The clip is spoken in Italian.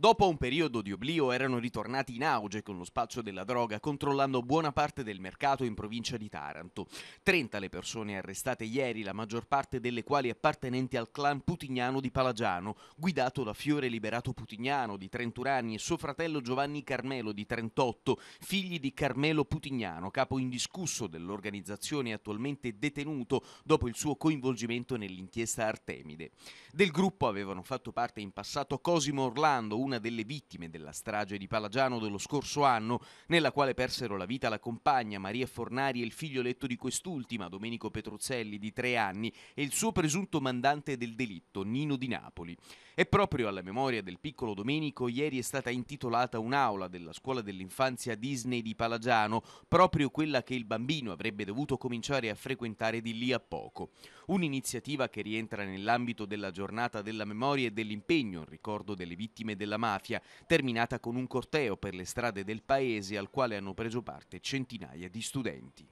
Dopo un periodo di oblio erano ritornati in auge con lo spaccio della droga, controllando buona parte del mercato in provincia di Taranto. 30 le persone arrestate ieri, la maggior parte delle quali appartenenti al clan putignano di Palagiano, guidato da Fiore Liberato Putignano di 31 anni e suo fratello Giovanni Carmelo di 38, figli di Carmelo Putignano, capo indiscusso dell'organizzazione attualmente detenuto dopo il suo coinvolgimento nell'inchiesta Artemide. Del gruppo avevano fatto parte in passato Cosimo Orlando, una delle vittime della strage di Palagiano dello scorso anno, nella quale persero la vita la compagna Maria Fornari e il figlioletto di quest'ultima, Domenico Petruzzelli, di tre anni, e il suo presunto mandante del delitto, Nino di Napoli. E proprio alla memoria del piccolo Domenico ieri è stata intitolata un'aula della scuola dell'infanzia Disney di Palagiano, proprio quella che il bambino avrebbe dovuto cominciare a frequentare di lì a poco. Un'iniziativa che rientra nell'ambito della giornata della memoria e dell'impegno in ricordo delle vittime della mafia, terminata con un corteo per le strade del paese al quale hanno preso parte centinaia di studenti.